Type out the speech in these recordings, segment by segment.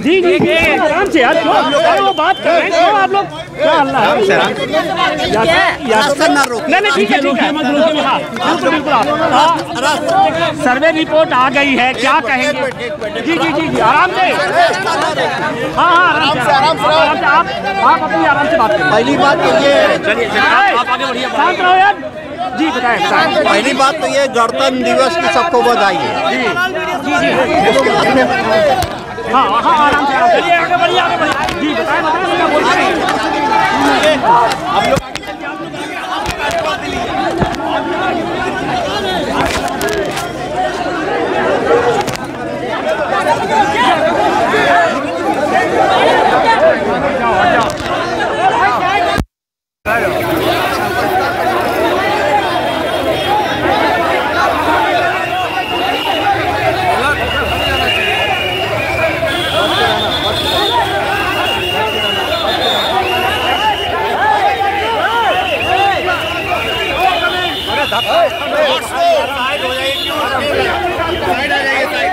जी जी आराम से यार क्यों बात कर रहे हैं आप लोग नहीं नहीं ठीक है ठीक है हाँ, बिल्कुल हाँ, सर्वे रिपोर्ट आ गई है क्या कहेंगे जी जी जी जी आराम से हाँ हाँ आराम से आराम से आप आप अपनी आराम से बात करें पहली बात तो ये शांत रहो यार जी बताएँ। पहली बात तो ये गणतंत्र दिवस की सबको बधाई है। जी जी जी हाँ हाँ आराम से आराम से। आगे बढ़िए आगे बढ़िए। जी बताएँ बताएँ। साइड आ जाइए साइड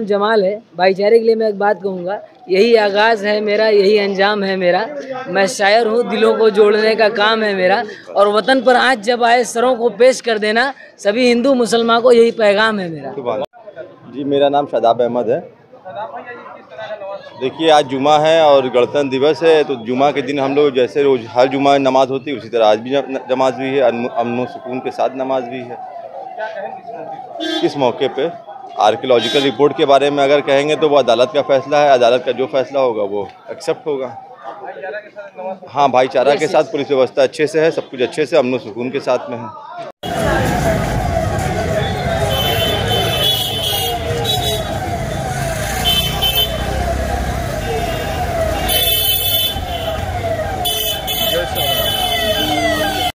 नाम जमाल है। भाईचारे के लिए मैं एक बात कहूँगा, यही आगाज़ है मेरा, यही अंजाम है मेरा। मैं शायर हूँ, दिलों को जोड़ने का काम है मेरा। और वतन पर आज जब आए, सरों को पेश कर देना, सभी हिंदू मुसलमान को यही पैगाम है मेरा। जी, मेरा नाम शादाब अहमद है। देखिए, आज जुमा है और गणतंत्र दिवस है तो जुमा के दिन हम लोग जैसे रोज हर जुमा नमाज़ होती है, उसी तरह आज भी नमाज़ भी है अमन सुकून के साथ नमाज़ भी है। किस मौके पे? आर्कियोलॉजिकल रिपोर्ट के बारे में अगर कहेंगे तो वो अदालत का फैसला है अदालत का जो फैसला होगा वो एक्सेप्ट होगा। हाँ भाईचारा के साथ पुलिस व्यवस्था अच्छे से है सब कुछ अच्छे से अमन सुकून के साथ में है।